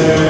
Senhor.